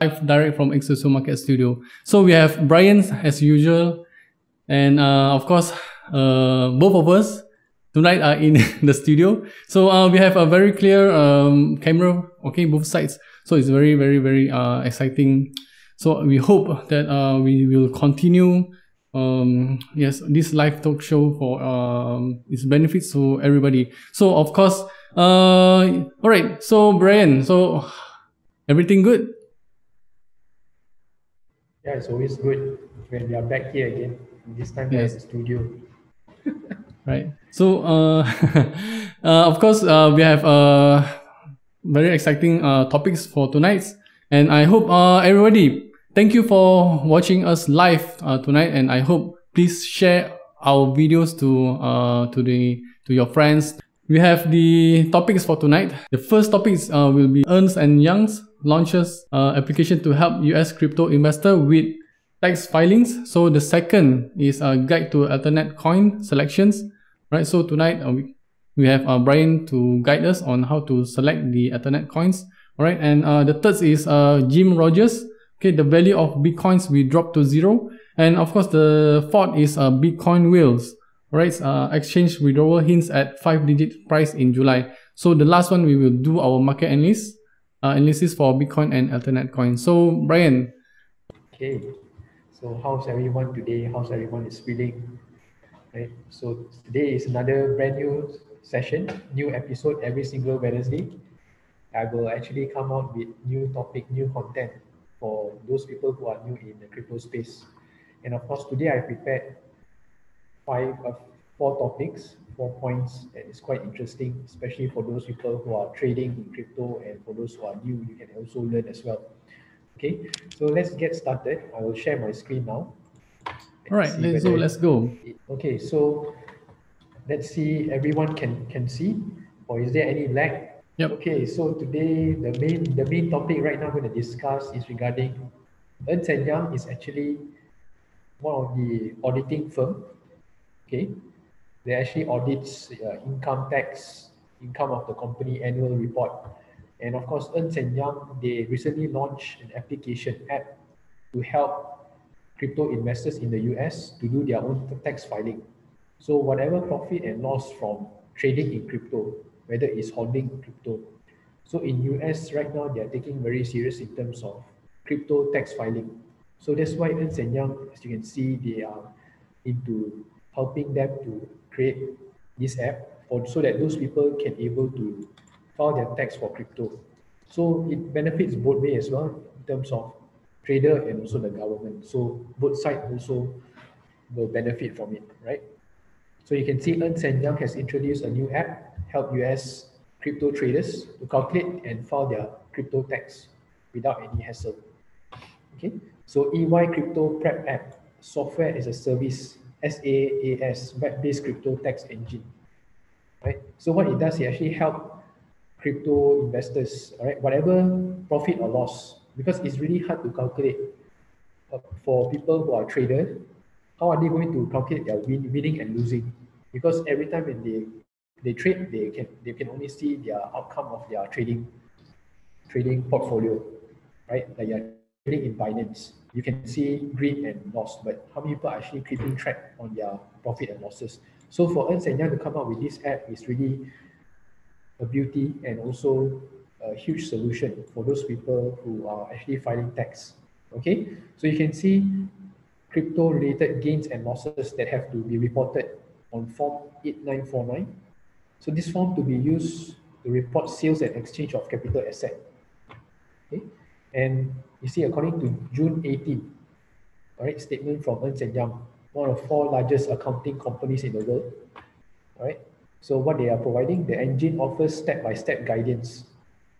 live direct from XSocio Market Studio. So we have Brian as usual, and uh, of course, uh, both of us tonight are in the studio. So uh, we have a very clear um, camera, okay, both sides. So it's very, very, very uh, exciting. So we hope that uh, we will continue um yes this live talk show for um its benefits to everybody so of course uh all right so brian so everything good yeah it's always good when we are back here again this time yes. in the studio right so uh, uh of course uh we have uh very exciting uh topics for tonight and i hope uh everybody Thank you for watching us live uh, tonight, and I hope please share our videos to uh, to the to your friends. We have the topics for tonight. The first topics uh, will be Ernst and Young's launches uh, application to help US crypto investor with tax filings. So the second is a guide to alternate coin selections. Right. So tonight uh, we we have uh, Brian to guide us on how to select the alternate coins. All right, and uh, the third is uh, Jim Rogers Okay, the value of Bitcoins will drop to zero. And of course, the fourth is uh, Bitcoin whales, right? Uh, exchange withdrawal hints at five digit price in July. So the last one, we will do our market analysis, uh, analysis for Bitcoin and alternate coins. So Brian. Okay. So how's everyone today? How's everyone is feeling? Right. So today is another brand new session, new episode every single Wednesday. I will actually come out with new topic, new content for those people who are new in the crypto space. And of course, today I prepared five, uh, four topics, four points that is quite interesting, especially for those people who are trading in crypto and for those who are new, you can also learn as well. Okay, so let's get started. I will share my screen now. All right, let's go. Let's go. Okay, so let's see. Everyone can can see, or is there any lag? Yep. Okay, so today the main the main topic right now I'm going to discuss is regarding Ernst Young is actually one of the auditing firm. Okay, they actually audits uh, income tax, income of the company annual report, and of course Ernst Young they recently launched an application app to help crypto investors in the US to do their own tax filing. So whatever profit and loss from trading in crypto whether it's holding crypto. So in US right now, they are taking very serious in terms of crypto tax filing. So that's why Ernst Young, as you can see, they are into helping them to create this app for, so that those people can able to file their tax for crypto. So it benefits both ways as well in terms of trader and also the government. So both sides also will benefit from it, right? So you can see Ernst Young has introduced a new app help US crypto traders to calculate and file their crypto tax without any hassle. Okay, so EY Crypto Prep App, software as a service, SaaS, web-based crypto tax engine. Right. So what it does, it actually help crypto investors, all right, whatever profit or loss, because it's really hard to calculate uh, for people who are traders. How are they going to calculate their win, winning and losing? Because every time when they they trade, they can they can only see their outcome of their trading trading portfolio, right? Like you're trading in Binance, you can see green and loss, but how many people are actually keeping track on their profit and losses? So for Ernst & Young to come up with this app is really a beauty and also a huge solution for those people who are actually filing tax. Okay, so you can see crypto related gains and losses that have to be reported on form 8949 so this form to be used to report sales and exchange of capital asset. Okay, and you see, according to June 18, all right, statement from Ernst & Young, one of four largest accounting companies in the world. All right. So what they are providing, the engine offers step-by-step guidance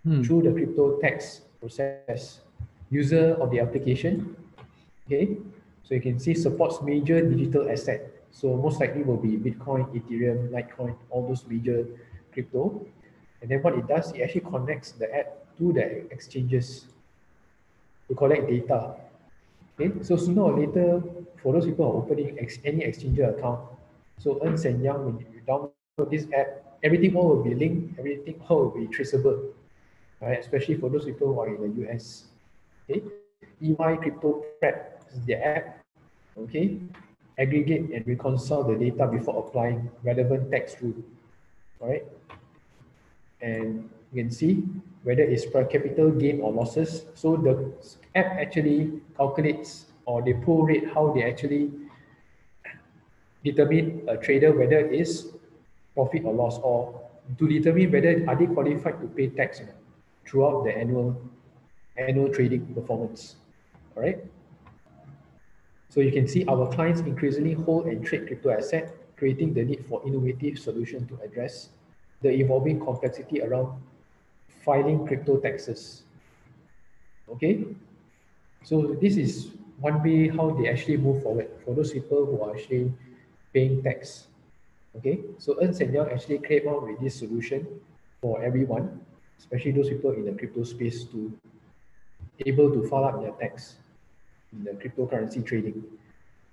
hmm. through the crypto tax process. User of the application, okay. So you can see supports major digital asset so most likely will be Bitcoin, Ethereum, Litecoin, all those major crypto. And then what it does, it actually connects the app to the exchanges to collect data. Okay, so sooner or later, for those people who are opening ex any exchanger account, so Ernst and Young, when you download this app, everything all will be linked, everything all will be traceable, right? Especially for those people who are in the US. Okay, EY Crypto Prep is the app. Okay, aggregate and reconcile the data before applying relevant tax rule. All right, and you can see whether it's per capital gain or losses. So the app actually calculates or they prorate how they actually determine a trader whether it is profit or loss or to determine whether are they qualified to pay tax throughout the annual annual trading performance. All right. So you can see our clients increasingly hold and trade crypto asset, creating the need for innovative solution to address the evolving complexity around filing crypto taxes. Okay. So this is one way how they actually move forward for those people who are actually paying tax. Okay, so Ernst and Young actually came out with this solution for everyone, especially those people in the crypto space to able to file up their tax in the cryptocurrency trading.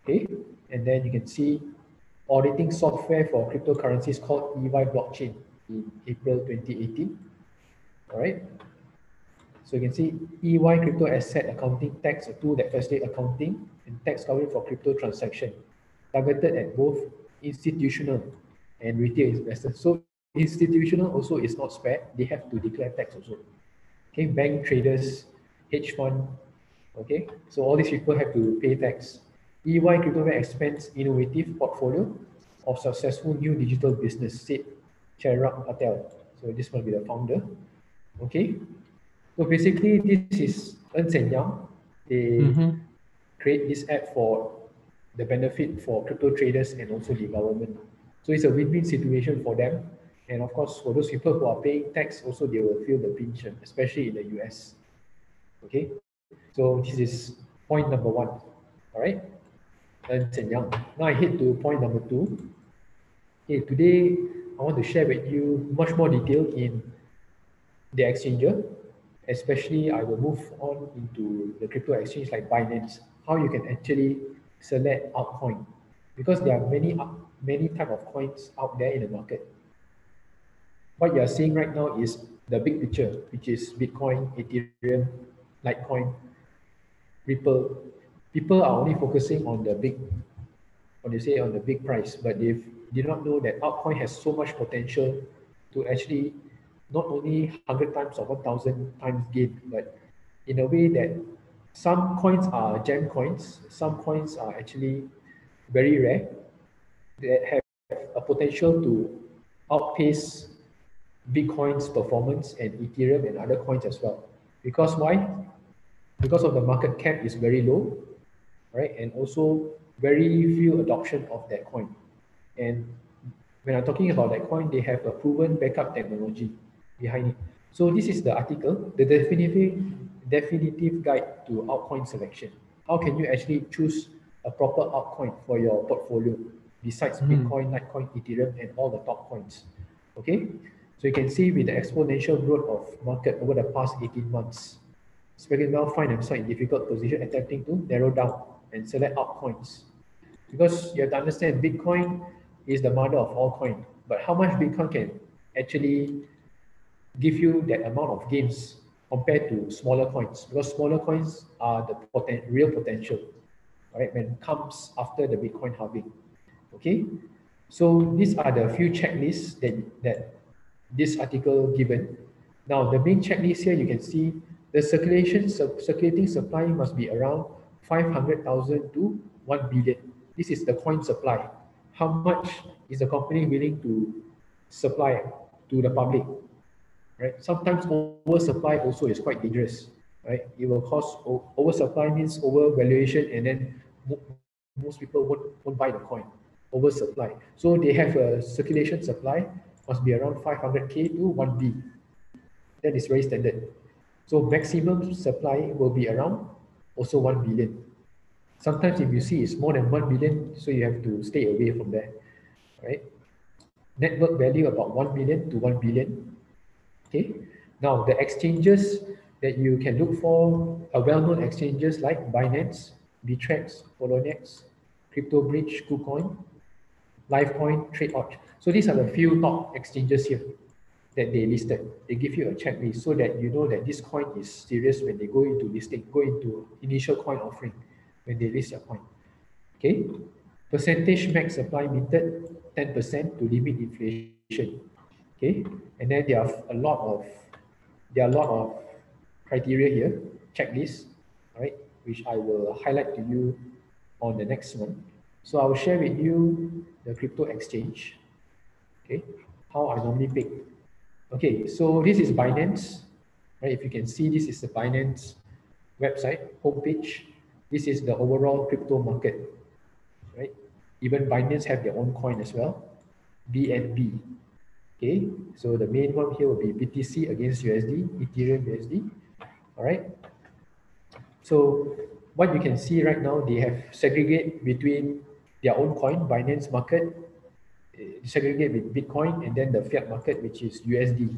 Okay, and then you can see auditing software for cryptocurrencies called EY Blockchain in April 2018. All right. So you can see EY Crypto Asset Accounting Tax, a tool that facilitates accounting and tax covering for crypto transaction, targeted at both institutional and retail investors. So institutional also is not spared. They have to declare tax also. Okay, bank traders, hedge fund. Okay, so all these people have to pay tax. EY Crypto expands innovative portfolio of successful new digital business, said Chirag Patel. So this will be the founder. Okay, so basically this is Ernst Young. They mm -hmm. create this app for the benefit for crypto traders and also the government. So it's a win-win situation for them. And of course, for those people who are paying tax, also they will feel the pinch, especially in the US. Okay, so this is point number one. All right, Ernst Young. Now I hit to point number two. Okay, today I want to share with you much more detail in the exchanger. Especially, I will move on into the crypto exchange like Binance. How you can actually select altcoin because there are many many type of coins out there in the market. What you are seeing right now is the big picture, which is Bitcoin, Ethereum, Litecoin, Ripple. People are only focusing on the big, what you say, on the big price, but they did not know that altcoin has so much potential to actually not only 100 times or 1000 times gain, but in a way that some coins are gem coins. Some coins are actually very rare that have a potential to outpace Bitcoin's performance and Ethereum and other coins as well. Because why? Because of the market cap is very low, right? And also very few adoption of that coin. And when I'm talking about that coin, they have a proven backup technology behind it. So this is the article. The definitive definitive guide to altcoin selection. How can you actually choose a proper altcoin for your portfolio besides mm. Bitcoin, Litecoin, Ethereum, and all the top coins? Okay, so you can see with the exponential growth of market over the past 18 months, SpeculateWealth find themselves in difficult position attempting to narrow down and select altcoins. Because you have to understand Bitcoin is the mother of all coin, but how much Bitcoin can actually give you that amount of gains compared to smaller coins because smaller coins are the poten- real potential right? When it comes after the bitcoin halving okay? So these are the few checklists that that this article given. Now the main checklist here you can see the circulation circulating supply must be around 500,000 to 1 billion. This is the coin supply. How much is the company willing to supply to the public right? Sometimes oversupply also is quite dangerous, right? It will cause oversupply means overvaluation, and then most people won't, won't buy the coin. Oversupply. So they have a circulation supply must be around 500k to 1 B. That is very standard. So maximum supply will be around also 1 billion. Sometimes if you see it's more than 1 billion, so you have to stay away from there, right? Network value about 1 million to 1 billion Okay. Now the exchanges that you can look for are well-known exchanges like Binance, Bittrex, Poloniex, CryptoBridge, KuCoin, LiveCoin, TradeWatch. So these are the few top exchanges here. that they listed. They give you a checklist so that you know that this coin is serious when they go into listing, go into initial coin offering when they list a coin. Okay. Percentage max supply minted 10% to limit inflation. Okay. And then there are a lot of there are a lot of criteria here, checklist, right, which I will highlight to you on the next one. So I'll share with you the crypto exchange. Okay, how I normally pick. Okay, so this is Binance. Right, if you can see, this is the Binance website homepage. This is the overall crypto market. Right, even Binance have their own coin as well, BNB. Okay, so the main one here will be BTC against USD, Ethereum USD. All right. So what you can see right now, they have segregate between their own coin, Binance market, eh, segregate with Bitcoin, and then the fiat market, which is USD.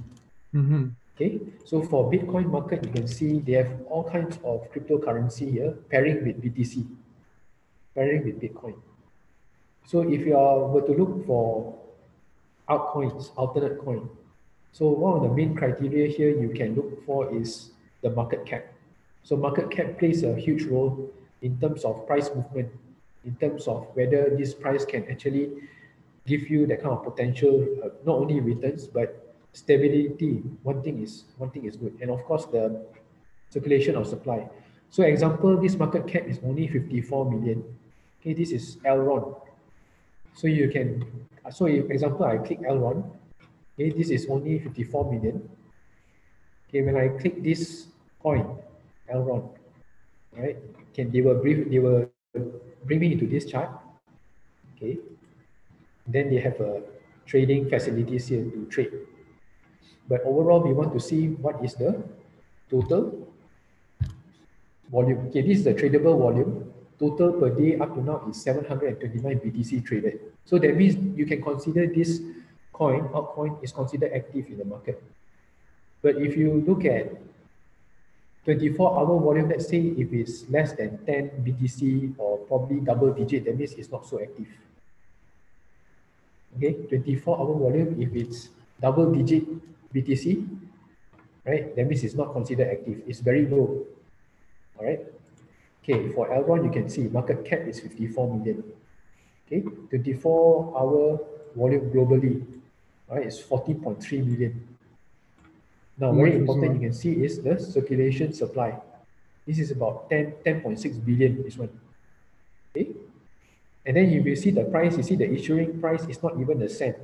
Mm-hmm. Okay, so for Bitcoin market, you can see they have all kinds of cryptocurrency here pairing with BTC, pairing with Bitcoin. So if you are were to look for altcoins, alternate coin, so one of the main criteria here you can look for is the market cap. So market cap plays a huge role in terms of price movement, in terms of whether this price can actually give you that kind of potential, uh, not only returns, but stability. One thing is one thing is good. And of course, the circulation of supply. So example, this market cap is only 54 million. Okay, this is Elrond. So you can, so if example, I click Elrond, okay, this is only 54 million. Okay, when I click this coin, Elrond, right? Can they will brief, they will bring me into this chart. Okay. Then they have a trading facilities here to trade. But overall, we want to see what is the total volume. Okay, this is the tradable volume. Total per day up to now is 729 BTC traded. So that means you can consider this coin, altcoin, is considered active in the market. But if you look at 24 hour volume, let's say if it's less than 10 BTC or probably double digit, that means it's not so active. Okay, 24 hour volume, if it's double digit BTC, right, that means it's not considered active. It's very low. All right. Okay, for Elrond, you can see market cap is 54 million. Okay, 24 hour volume globally, all right, it's 40.3 million. Now, very important you can see is the circulation supply. This is about 10, 10.6 billion, this one. Okay. And then if you see the price, you see the issuing price is not even a cent.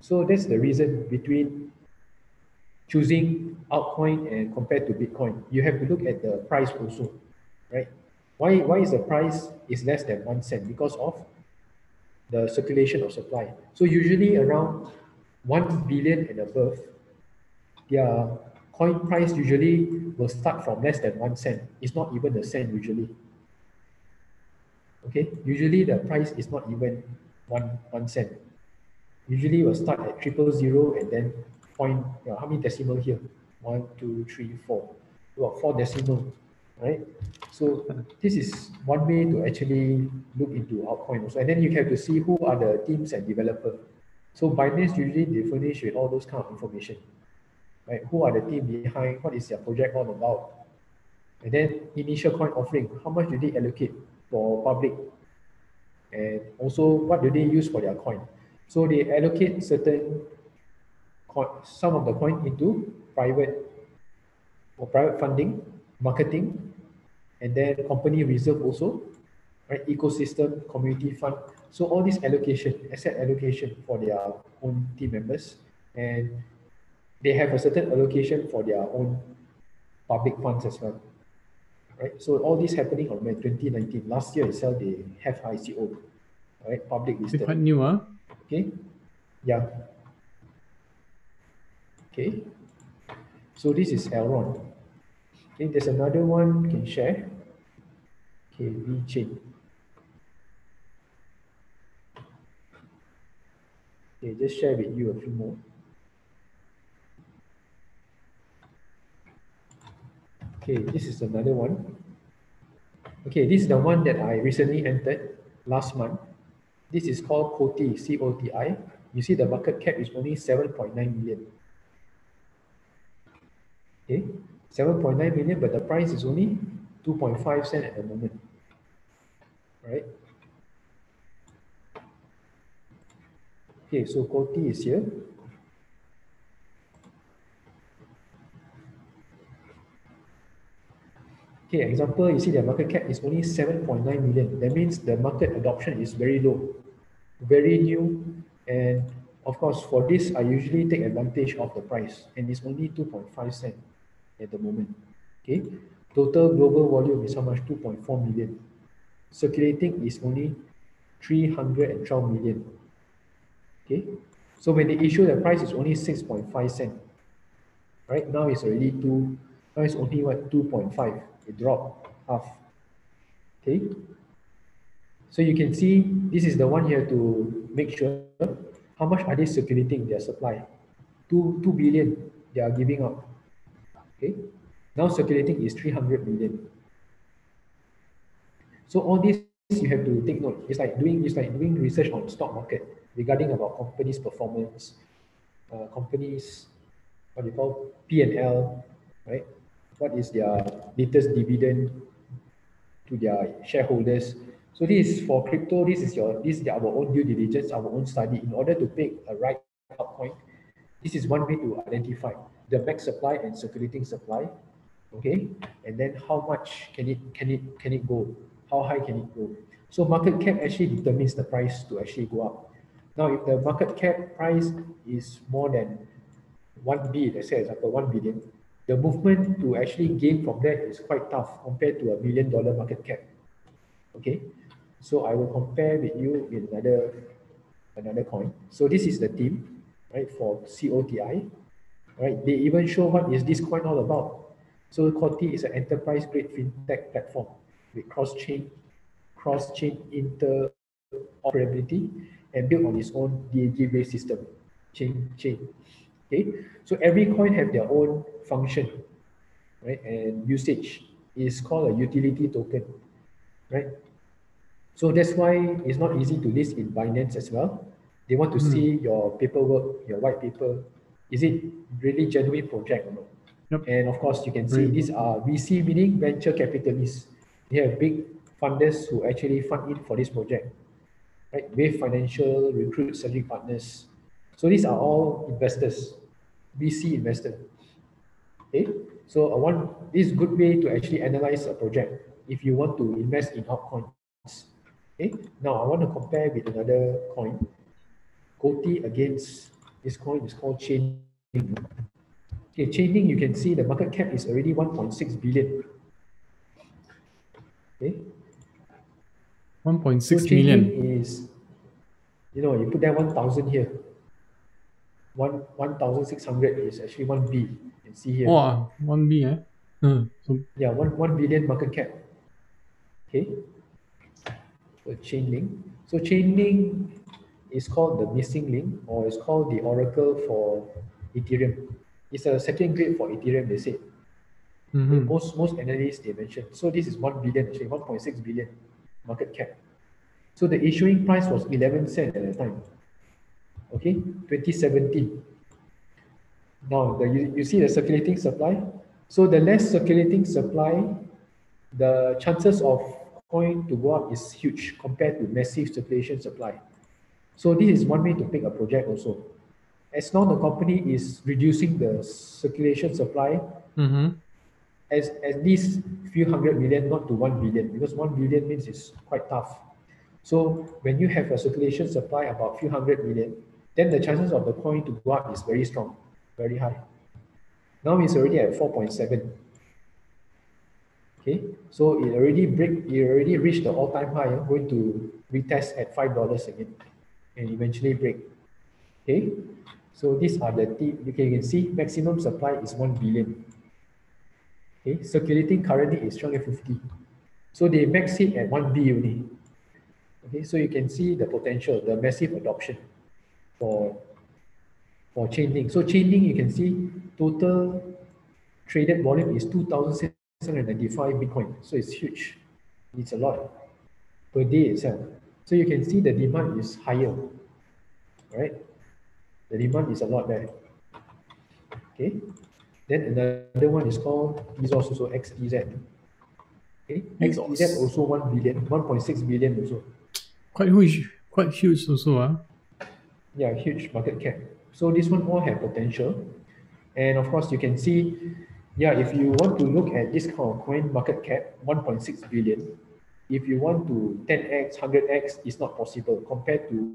So that's the reason between choosing altcoin and compared to Bitcoin. You have to look at the price also, right? Why, why is the price is less than one cent? Because of the circulation of supply. So usually around 1 billion and above, their coin price usually will start from less than one cent. It's not even a cent usually. Okay, usually the price is not even one one cent. Usually will start at triple zero and then point. You know, how many decimal here? One, two, three, four. About four decimal, right? So this is one way to actually look into altcoin also. And then you have to see who are the teams and developer. So Binance usually they furnish with all those kind of information right? Who are the team behind? What is their project all about? And then initial coin offering, how much do they allocate for public? And also, what do they use for their coin? So they allocate certain coin, some of the coin into private or private funding, marketing, and then company reserve also, right? Ecosystem, community fund. So all this allocation, asset allocation for their own team members, and they have a certain allocation for their own public funds as well. Right. So all this happening on May 2019. Last year itself, they have ICO, right? Public listed. Quite new, huh? Okay. Yeah. Okay. So this is Elrond. Okay, there's another one can share. Okay, VeChain. Okay, just share with you a few more. Okay, this is another one. Okay, this is the one that I recently entered last month. This is called COTI, C-O-T-I. You see the market cap is only 7.9 million. Okay, 7.9 million, but the price is only 2.5 cent at the moment. Right? Okay, so COTI is here. Okay, example, you see the market cap is only 7.9 million. That means the market adoption is very low, very new. And of course, for this, I usually take advantage of the price and it's only 2.5 cent at the moment. Okay, total global volume is how much? 2.4 million. Circulating is only 312 million. Okay, so when they issue the price is only 6.5 cent. Right now it's already two, now it's only what 2.5 it dropped half. Okay. So you can see this is the one here to make sure how much are they circulating their supply. Two, 2 billion they are giving up. Okay. Now circulating is 300 million. So all this you have to take note. It's like doing it's like doing research on stock market regarding about companies' performance, uh, companies what you call P and L, right? what is their latest dividend to their shareholders. So this is for crypto, this is your this is our own due diligence, our own study. In order to pick a right point. this is one way to identify the max supply and circulating supply. Okay, and then how much can it can it can it go? How high can it go? So market cap actually determines the price to actually go up. Now, if the market cap price is more than 1 B, let's say example 1 billion, the movement to actually gain from that is quite tough compared to a million dollar market cap. Okay, so I will compare with you with another another coin. So this is the team, right, for COTI. Right, they even show what is this coin all about. So COTI is an enterprise grade fintech platform with cross-chain cross-chain interoperability and built on its own DAG-based system, chain chain. Okay, so every coin have their own function, right? And usage is called a utility token, right? So that's why it's not easy to list in Binance as well. They want to mm. see your paperwork, your white paper. Is it really genuine project or not? Yep. And of course, you can see these are VC, meaning venture capitalists. They have big funders who actually fund in for this project, right? With financial, recruit, selling partners. So these are all investors, VC investors. Okay, so uh, one this good way to actually analyze a project if you want to invest in altcoins. Okay, now I want to compare with another coin. COTI against this coin is called Chainlink. Okay, Chainlink, you can see the market cap is already 1.6 billion. Okay. 1.6 so million is, you know, you put that 1,000 here. One 1,600 is actually 1B You can see here. Wow, 1B, eh? Uh, so yeah, one, 1 billion market cap. Okay. So Chainlink. So Chainlink is called the missing link or it's called the oracle for Ethereum. It's a second grade for Ethereum, they say. Mm-hmm. Most most analysts they mentioned. So this is 1 billion, actually 1.6 billion market cap. So the issuing price was 11 cent at the time. Okay, 2017. Now, the, you, you see the circulating supply. So the less circulating supply, the chances of coin to go up is huge compared to massive circulation supply. So this is one way to pick a project also. As long the company is reducing the circulation supply, mm-hmm. as at least few hundred million, not to one billion, because one billion means it's quite tough. So when you have a circulation supply about few hundred million, then the chances of the coin to go up is very strong very high. Now it's already at 4.7. Okay, so it already break, it already reached the all-time high. I'm going to retest at five dollars again, and eventually break. Okay, so these are the. You can, you can see maximum supply is one billion. Okay, circulating currently is 350. So they max it at one B only. Okay, so you can see the potential, the massive adoption for for Chainlink. So Chainlink, you can see total traded volume is 2,695 Bitcoin. So it's huge. It's a lot per day itself. So you can see the demand is higher, right? The demand is a lot there. Okay. Then another one is called Tezos also XTZ. Okay. XTZ also 1 billion, 1.6 billion also. Quite huge, quite huge also. Uh. Yeah, huge market cap. So this one all have potential. And of course, you can see, yeah, if you want to look at this kind of coin market cap, 1.6 billion, if you want to 10x, 100x, it's not possible compared to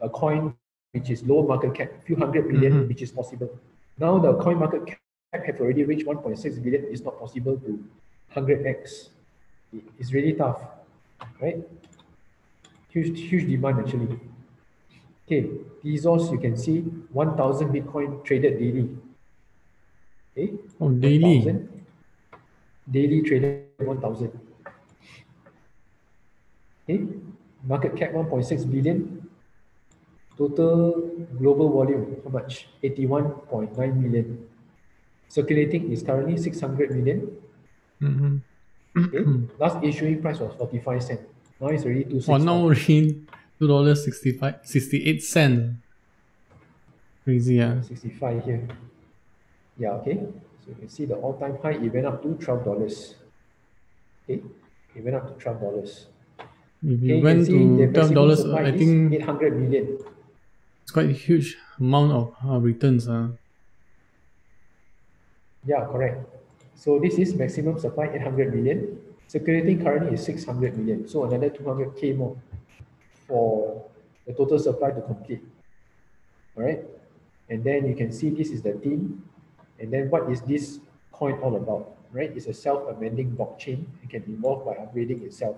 a coin which is low market cap, few hundred billion, Mhm. which is possible. Now the coin market cap have already reached 1.6 billion, it's not possible to 100x. It's really tough, right? Huge, huge demand actually. Okay, Tezos, you can see 1,000 Bitcoin traded daily. Okay, Oh, daily. 1,000. Daily traded 1,000. Okay, market cap 1.6 billion. Total global volume, how much? 81.9 million. Circulating is currently 600 million. Mm-hmm. Okay, last issuing price was 45 cents. Now it's already two. Oh, 265. now already two dollars sixty five sixty eight cent. Crazy, ah. 65 here. Yeah, okay. So you can see the all-time high, it went up to $12. Okay, it went up to $12. If you went to twelve dollars, I think 800 million. it's quite a huge amount of uh, returns. Uh. Yeah, correct. So this is maximum supply 800 million. Circulating currently is 600 million. So another 200k more for the total supply to complete. All right. And then you can see this is the theme. And then what is this coin all about? Right? It's a self-amending blockchain. It can evolve by upgrading itself.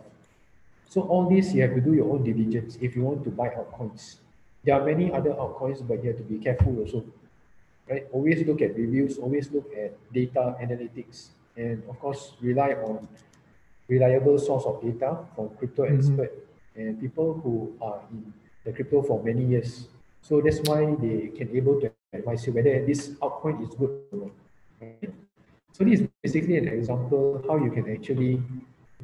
So all this you have to do your own diligence if you want to buy altcoins. There are many other altcoins, but you have to be careful also right? Always look at reviews, always look at data analytics, and of course, rely on reliable source of data from crypto Mhm. expert and people who are in the crypto for many years. So that's why they can able to advise you whether this altcoin is good or not. right? So this is basically an example how you can actually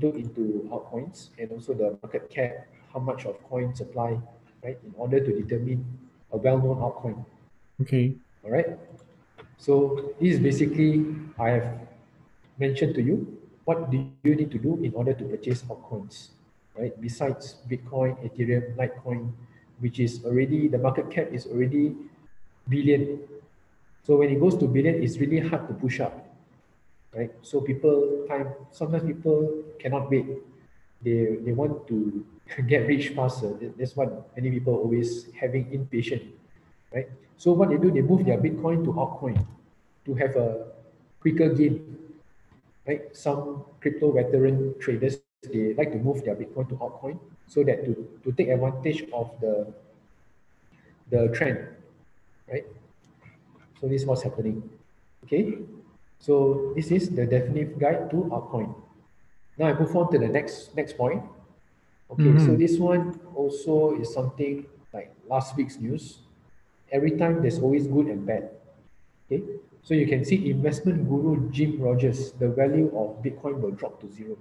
look into altcoins and also the market cap, how much of coin supply, right, in order to determine a well-known altcoin. Okay. All right. So this is basically I have mentioned to you what do you need to do in order to purchase altcoins, right? Besides Bitcoin, Ethereum, Litecoin, which is already the market cap is already billion. So when it goes to billion, it's really hard to push up, right? So people time sometimes people cannot wait. They they want to get rich faster. That's what many people always having impatient, right? So what they do, they move their Bitcoin to altcoin to have a quicker gain, right? Some crypto veteran traders they like to move their Bitcoin to altcoin so that to, to take advantage of the the trend, right? So this is what's happening. Okay, so this is the definitive guide to altcoin. Now I move on to the next next point. Okay, so Mhm. this one also is something like last week's news. Every time there's always good and bad. Okay, so you can see investment guru Jim Rogers, the value of Bitcoin will drop to zero.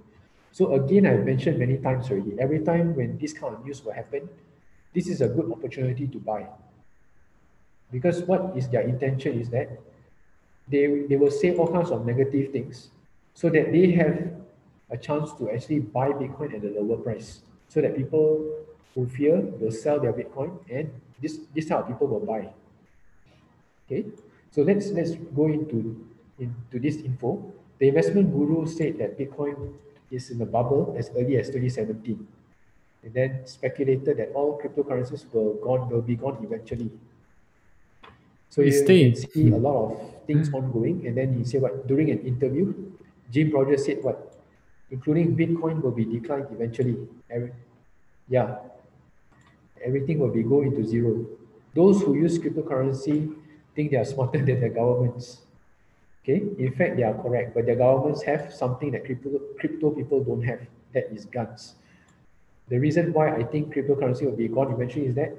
So again, I've mentioned many times already. Every time when this kind of news will happen, this is a good opportunity to buy. Because what is their intention is that they, they will say all kinds of negative things so that they have a chance to actually buy Bitcoin at a lower price. So that people who fear will sell their Bitcoin and this, this type of people will buy. Okay, so let's let's go into into this info. The investment guru said that Bitcoin is in a bubble as early as 2017, and then speculated that all cryptocurrencies will gone will be gone eventually. So you can see a hmm. lot of things hmm. ongoing, and then he said what during an interview, Jim Rogers said what, including Bitcoin will be declined eventually. Every, yeah, everything will be go into zero. Those who use cryptocurrency think they are smarter than the governments. Okay, in fact, they are correct, but the governments have something that crypto, crypto people don't have. That is guns. The reason why I think cryptocurrency will be gone eventually is that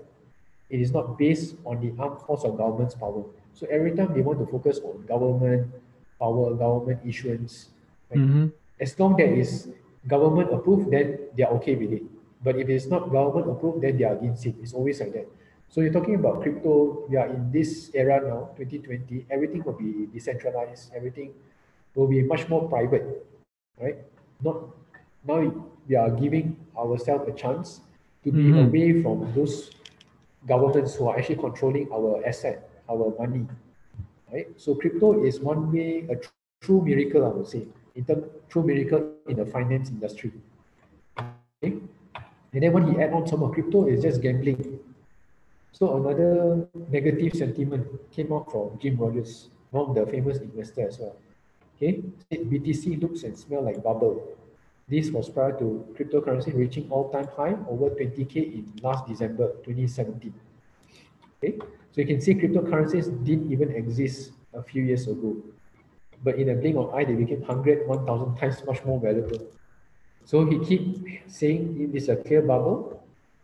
it is not based on the armed force of government's power. So every time they want to focus on government power, government issuance, right? Mhm. as long that is government approved, then they are okay with it. But if it's not government approved, then they are against it. It's always like that. So you're talking about crypto, we are in this era now, 2020, everything will be decentralized, everything will be much more private, right? Not now we are giving ourselves a chance to be Mhm. away from those governments who are actually controlling our asset, our money, right? So crypto is one way, a tr- true miracle, I would say, in term, true miracle in the finance industry. Okay? And then when he add on some of crypto is just gambling. So another negative sentiment came out from Jim Rogers, one of the famous investors as well. Okay, said BTC looks and smell like bubble. This was prior to cryptocurrency reaching all-time high over 20k in last December 2017. Okay, so you can see cryptocurrencies didn't even exist a few years ago, but in a blink of eye, they became 100, 1,000 times much more valuable. So he keep saying it is a clear bubble,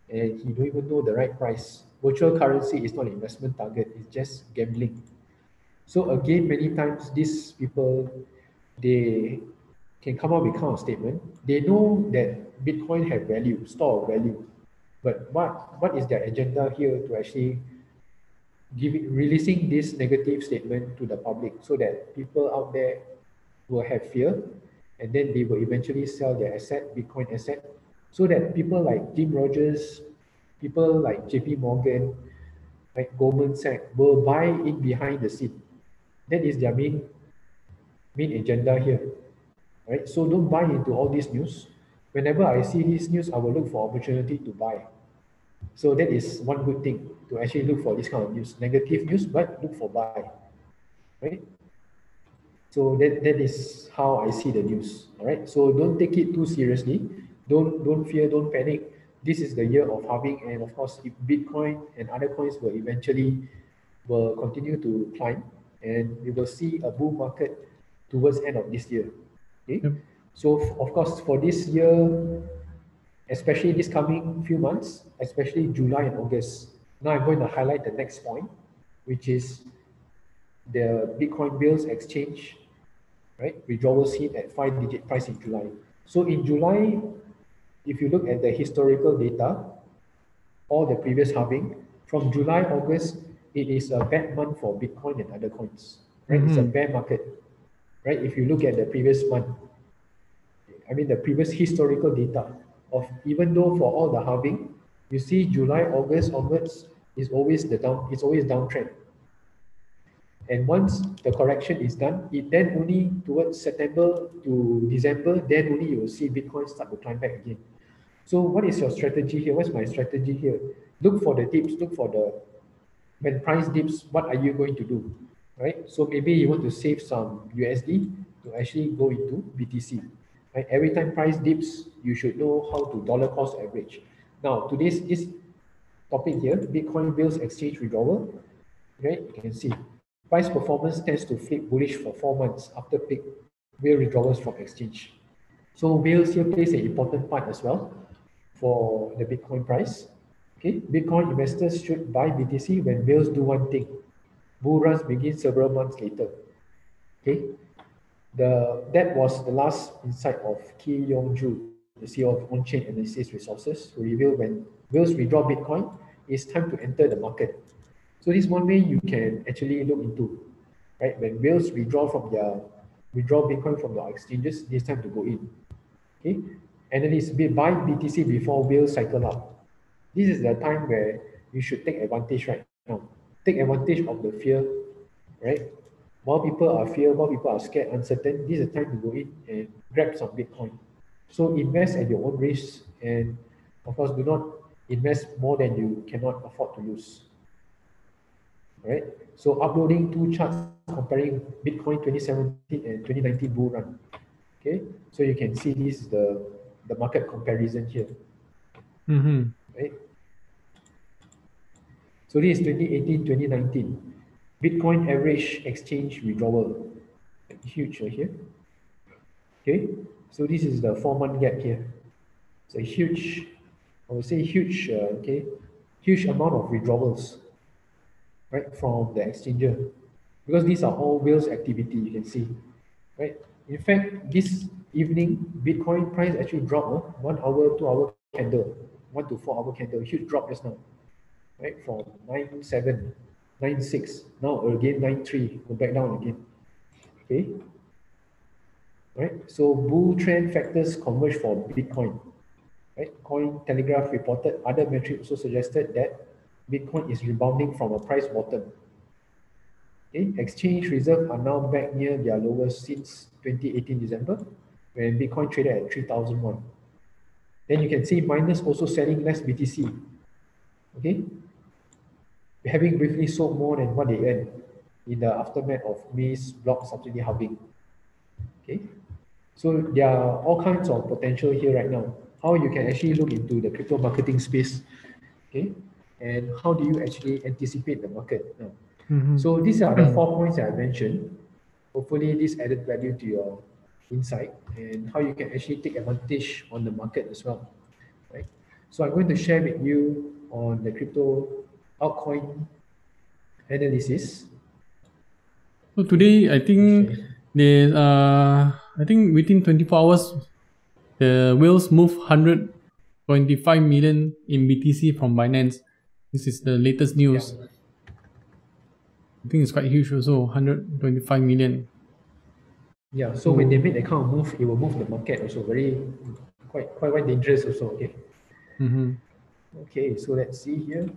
and he don't even know the right price. Virtual currency is not an investment target; it's just gambling. So again, many times these people, they can come up with kind of statement. They know that Bitcoin have value, store of value, but what what is their agenda here to actually giving releasing this negative statement to the public so that people out there will have fear and then they will eventually sell their asset, Bitcoin asset, so that people like Jim Rogers, people like JP Morgan, like Goldman Sachs will buy in behind the scene. That is their main main agenda here. Right? So don't buy into all this news. Whenever I see this news, I will look for opportunity to buy. So that is one good thing to actually look for this kind of news. Negative news, but look for buy. Right? So that, that is how I see the news. All right. So don't take it too seriously. Don't don't fear, don't panic. This is the year of halving, and of course, if Bitcoin and other coins will eventually will continue to climb, and we will see a bull market towards end of this year. Okay. Yep. So of course, for this year, especially this coming few months, especially July and August. Now I'm going to highlight the next point, which is the Bitcoin whales exchange, right? Withdrawals hit at five digit price in July. So in July, if you look at the historical data, all the previous halving, from July, August, it is a bad month for Bitcoin and other coins, right? It's a Mhm. bear market, right? If you look at the previous month, I mean, the previous historical data of even though for all the halving, you see July, August onwards is always the down, it's always downtrend. And once the correction is done, it then only towards September to December, then only you will see Bitcoin start to climb back again. So what is your strategy here? What's my strategy here? Look for the dips, look for the when price dips, what are you going to do? Right? So maybe you want to save some USD to actually go into BTC. Right? Every time price dips, you should know how to dollar cost average. Now, today's this topic here, Bitcoin whales exchange withdrawal. Right? You can see price performance tends to flip bullish for four months after peak whale withdrawals from exchange. So whales here plays an important part as well for the Bitcoin price. Okay, Bitcoin investors should buy BTC when whales do one thing. Bull runs begin several months later. Okay, the that was the last insight of Ki Young Ju, the CEO of On-Chain Analysis Resources, who revealed when whales withdraw Bitcoin, it's time to enter the market. So this is one way you can actually look into, right? When whales withdraw from their withdraw Bitcoin from the exchanges, it's time to go in. Okay, analysts buy BTC before whales cycle up. This is the time where you should take advantage right now. Take advantage of the fear, right? More people are fear, more people are scared, uncertain, this is the time to go in and grab some Bitcoin. So invest at your own risk, and of course, do not invest more than you cannot afford to lose. Right? So uploading two charts comparing Bitcoin 2017 and 2019 bull run. Okay, so you can see this is the the market comparison here, Mm-hmm. right? So this is 2018, 2019. Bitcoin average exchange withdrawal. Huge right here. Okay, so this is the four month gap here. It's a huge, I would say huge, uh, okay, huge amount of withdrawals, right, from the exchanger. Because these are all whales activity, you can see, right? In fact, this evening, Bitcoin price actually dropped, uh, one hour, two hour candle, one to four hour candle, huge drop just now. Right? From 9.7, 9.6, now again 9.3, go back down again. Okay. Right. So bull trend factors converge for Bitcoin. Right. Cointelegraph reported other metrics also suggested that Bitcoin is rebounding from a price bottom. Okay. Exchange reserve are now back near their lowest since 2018 December, when Bitcoin traded at 3001. Then you can see miners also selling less BTC. Okay. Having briefly sold more than what they earned in the aftermath of May's block subsidy halving. Okay. So there are all kinds of potential here right now. How you can actually look into the crypto marketing space. Okay. And how do you actually anticipate the market? Now, mm -hmm. So these are the four points that I mentioned. Hopefully this added value to your insight and how you can actually take advantage on the market as well. Right. So I'm going to share with you on the crypto altcoin analysis. So today I think there's uh I think within 24 hours the whales move 125 million in BTC from Binance. This is the latest news. Yeah. I think it's quite huge also, 125 million. Yeah, so when they make that kind of move, it will move the market also very quite quite quite dangerous also. Okay. Mm-hmm. Okay, so let's see here.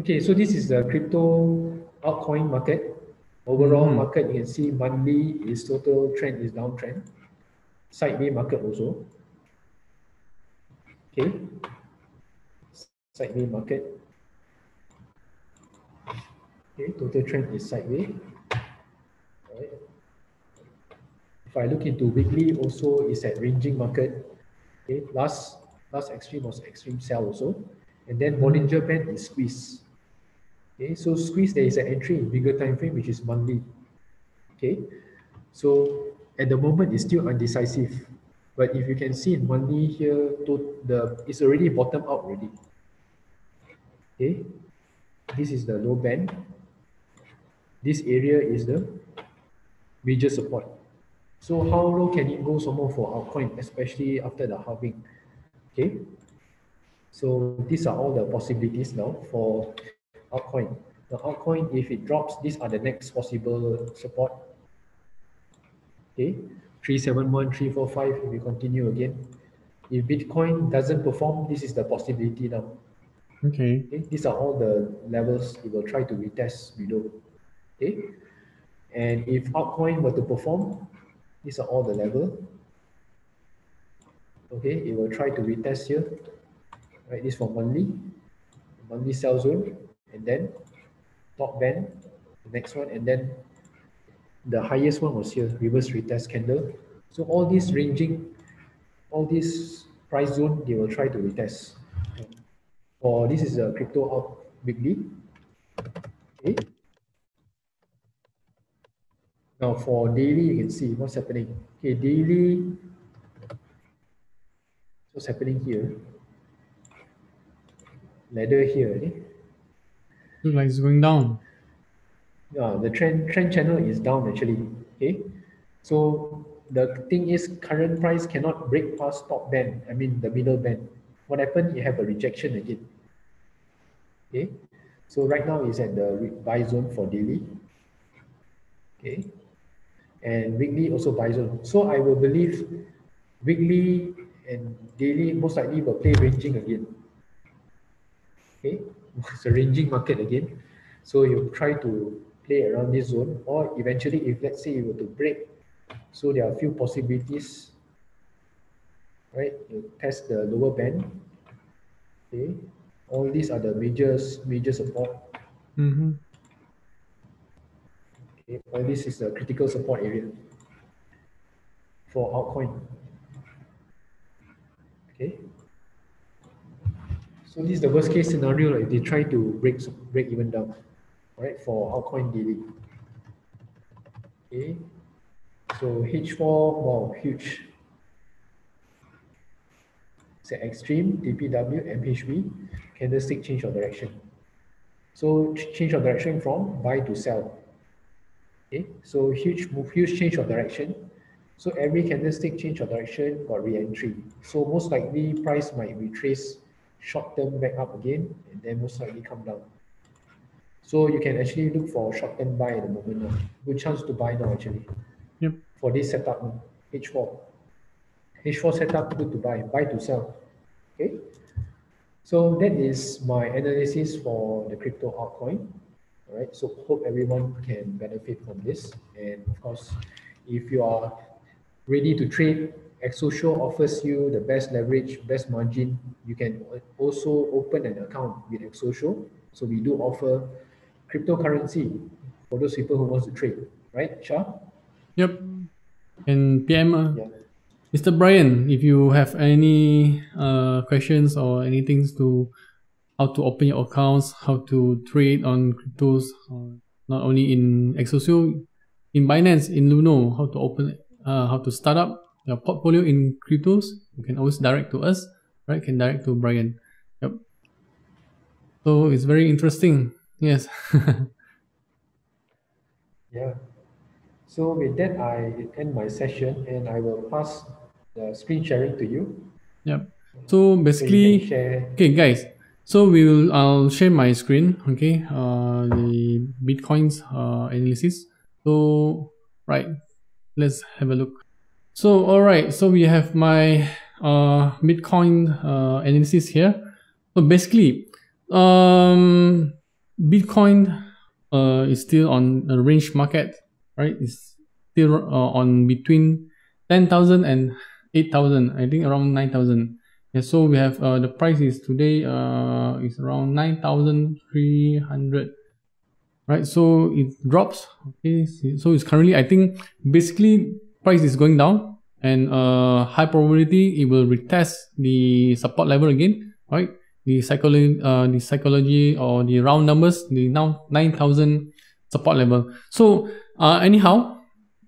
Okay, so this is the crypto altcoin market. Overall mm-hmm. market, you can see monthly is total trend is downtrend. Sideways market also. Okay. Sideways market. Okay, total trend is sideways. If I look into weekly, also is at ranging market. Okay, last last extreme was extreme sell also, and then Bollinger Band is squeeze. Okay, so squeeze there is an entry in bigger time frame which is monthly. Okay, so at the moment it's still undecisive, but if you can see in monthly here, to the it's already bottom out already. Okay, this is the low band. This area is the major support. So how low can it go some more for altcoin, especially after the halving? Okay. So these are all the possibilities now for altcoin. The altcoin, if it drops, these are the next possible support. Okay. 371, 345, if we continue again. If Bitcoin doesn't perform, this is the possibility now. Okay. okay. These are all the levels it will try to retest below. Okay. And if altcoin were to perform, these are all the level. Okay, it will try to retest here. Right, this for monthly, monthly sell zone, and then top band, the next one, and then the highest one was here, reverse retest candle. So all these ranging, all these price zone, they will try to retest. Or this is a crypto out weekly. Okay. Now for daily, you can see what's happening. Okay, daily, what's happening here? Ladder here. Eh? Looks like it's going down. Yeah, the trend trend channel is down actually. Okay, so the thing is current price cannot break past top band. I mean the middle band. What happened? You have a rejection again. Okay, so right now is at the buy zone for daily. Okay, and weekly also buy zone. So I will believe weekly and daily most likely will play ranging again. Okay, it's a ranging market again. So you try to play around this zone or eventually if let's say you were to break, so there are a few possibilities, right? You test the lower band. Okay, all these are the major major support. Mm -hmm. Okay, all this is the critical support area for altcoin. Okay. So this is the worst case scenario if they try to break break even down, right? For altcoin daily. Okay. So H4, wow, huge. An extreme DPW, MHB, candlestick change of direction. So change of direction from buy to sell. Okay, so huge move, huge change of direction. So every candlestick change of direction got re-entry. So most likely price might retrace short term back up again and then most likely come down. So you can actually look for short term buy at the moment now. Good chance to buy now actually. Yep. For this setup now, H4. H4 setup good to buy, buy to sell. Okay. So that is my analysis for the crypto altcoin. All right. So hope everyone can benefit from this. And of course, if you are ready to trade, XSocio offers you the best leverage, best margin. You can also open an account with XSocio. So we do offer cryptocurrency for those people who wants to trade, right, Shah? Yep. And PM, uh, Yeah. Mr. Brian, if you have any uh, questions or anything to how to open your accounts, how to trade on cryptos, uh, not only in XSocio, in Binance, in Luno, how to open, uh, how to start up your portfolio in cryptos, you can always direct to us, right? Can direct to Brian. Yep. So it's very interesting. Yes. Yeah. So with that, I end my session and I will pass the screen sharing to you. yep. So So basically, share. Okay, guys. So we will. I'll share my screen. Okay. Uh, the bitcoins uh analysis. So right, let's have a look. So all right. So we have my uh Bitcoin uh analysis here. So basically, um, Bitcoin uh is still on a range market, right? It's still uh, on between 10,000 and 8,000. I think around 9,000. Yeah, so we have uh, the price is today uh is around 9,300 right so it drops okay so it's currently I think basically price is going down and uh high probability it will retest the support level again right the psychology uh the psychology or the round numbers the now 9,000 support level so uh anyhow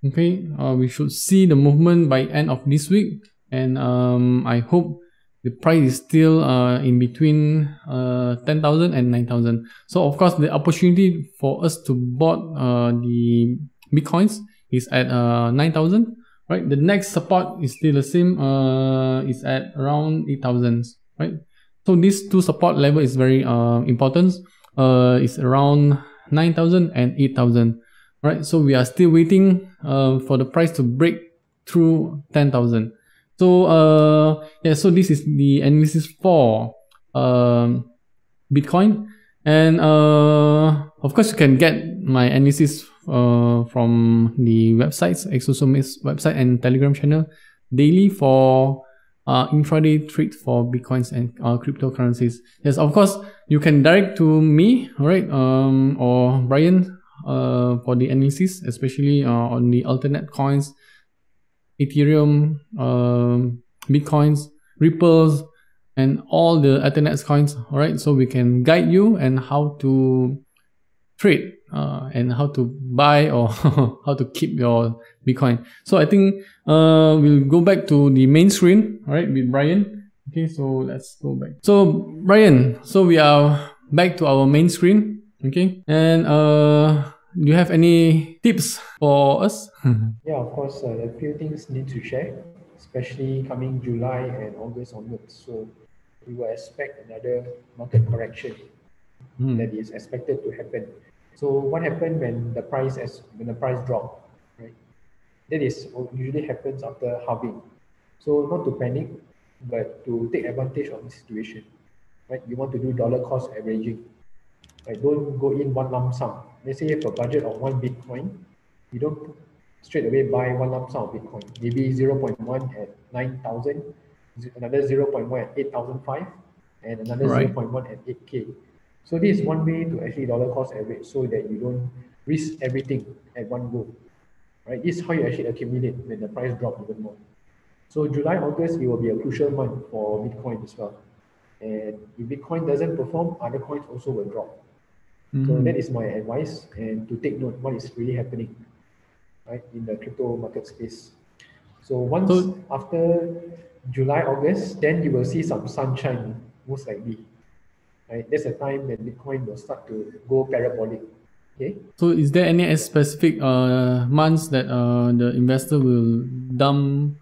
okay uh, we should see the movement by end of this week and um I hope the price is still uh, in between uh, 10,000 and 9,000. So of course the opportunity for us to bought uh, the bitcoins is at uh, 9,000, right? The next support is still the same, uh, is at around 8,000, right? So these two support level is very uh, important. Uh, it's around 9,000 and 8,000, right? So we are still waiting uh, for the price to break through 10,000. So uh yeah, so this is the analysis for um Bitcoin. And uh of course you can get my analysis uh from the websites, Exosomix website and Telegram channel daily for uh intraday trade for bitcoins and uh, cryptocurrencies. Yes, of course you can direct to me, alright, um or Brian uh for the analysis, especially uh, on the alternate coins Ethereum, um, Bitcoins, Ripples, and all the Ethernet coins. All right, so we can guide you and how to trade uh, and how to buy or how to keep your Bitcoin. So I think uh, we'll go back to the main screen. All right, with Brian. Okay, so let's go back. So Brian, so we are back to our main screen. Okay, and uh, do you have any tips for us? Yeah, of course, uh, a few things need to share, especially coming July and August onwards. So we will expect another market correction Hmm. that is expected to happen. So what happened when the price as when the price dropped, right? That is what usually happens after halving. So not to panic, but to take advantage of the situation, right? You want to do dollar cost averaging, right? Don't go in one lump sum. Let's say you have a budget of one Bitcoin, you don't straight away buy one lump sum of Bitcoin. Maybe 0.1 at 9,000, another 0.1 at 8,005, and another Right. 0.1 at 8K. So this is one way to actually dollar cost average so that you don't risk everything at one go. Right? This is how you actually accumulate when the price drop even more. So July, August, it will be a crucial month for Bitcoin as well. And if Bitcoin doesn't perform, other coins also will drop. So Mhm. that is my advice and to take note what is really happening, right, in the crypto market space. So once So- after July, August, then you will see some sunshine most likely. Right, that's the time when Bitcoin will start to go parabolic. Okay. So is there any specific uh months that uh the investor will dump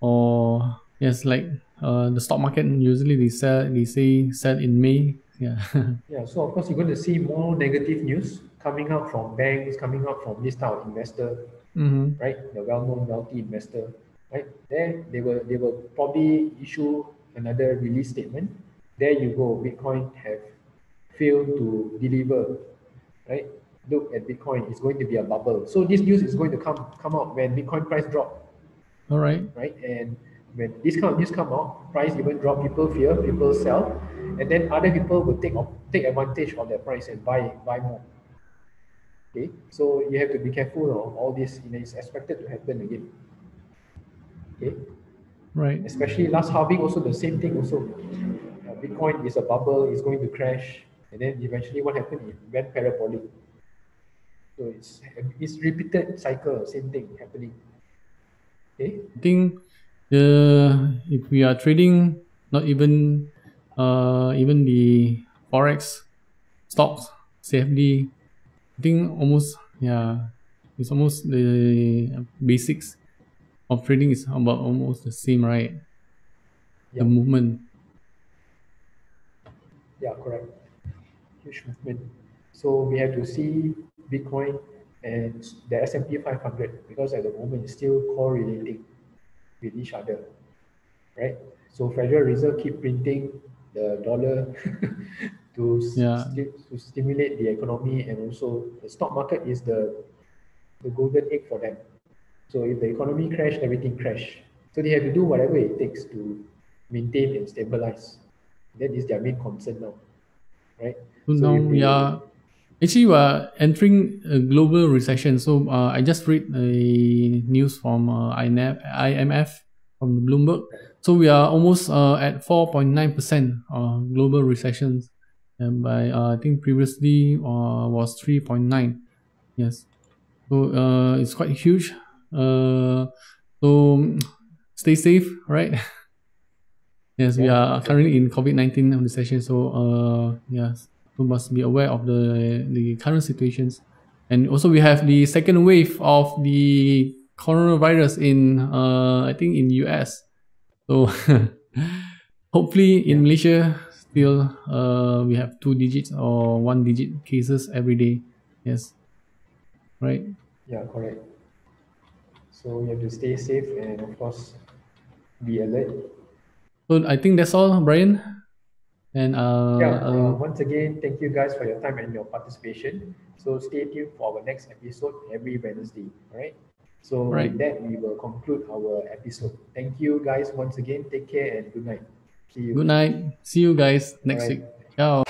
or yes like uh, the stock market usually they sell they say sell in May. Yeah. yeah. So of course you're going to see more negative news coming out from banks, coming out from this type of investor, mm-hmm. right? The well-known wealthy investor, right? There they will they will probably issue another release statement. There you go. Bitcoin have failed to deliver, right? Look at Bitcoin. It's going to be a bubble. So this news is going to come come out when Bitcoin price drop. All right. Right. And when this kind of news come out, price even drop, people fear, people sell, and then other people will take take advantage of that price and buy buy more. Okay, so you have to be careful of all this. You know, it's expected to happen again. Okay, right. Especially last halving, also the same thing. Also, uh, Bitcoin is a bubble; it's going to crash, and then eventually, what happened? It went parabolic. So it's it's repeated cycle, same thing happening. Okay. I think the if we are trading, not even uh even the forex stocks, CFD I think almost yeah, it's almost the basics of trading is about almost the same, right? The movement. Yeah, correct. Huge movement. So we have to see Bitcoin and the S&P 500 because at the moment it's still correlating with each other, right? So Federal Reserve keep printing the dollar to, yeah. st to stimulate the economy and also the stock market is the the golden egg for them. So if the economy crash, everything crash. So they have to do whatever it takes to maintain and stabilize. That is their main concern now, right? So, so now, yeah. Actually, we are entering a global recession. So uh, I just read a news from uh, IMF from Bloomberg. So we are almost uh, at 4.9% uh, global recessions and by uh, I think previously uh, was 3.9 yes so uh, it's quite huge uh, so stay safe right? Yes we are currently in COVID-19 recession so uh, yes we must be aware of the the current situations. And also we have the second wave of the coronavirus in uh, I think in US so hopefully in Malaysia still uh, we have two digits or one digit cases every day. Yes. Right? Yeah correct so you have to stay safe and of course be alert so i think that's all brian and uh, yeah uh, uh, once again thank you guys for your time and your participation so stay tuned for our next episode every wednesday all right so right. with that we will conclude our episode thank you guys once again take care and good night See you. Good night. See you guys next right. week. Ciao.